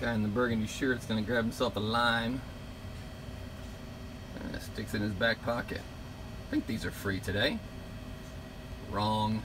Guy in the burgundy shirt's gonna grab himself a lime. And sticks it in his back pocket. I think these are free today. Wrong.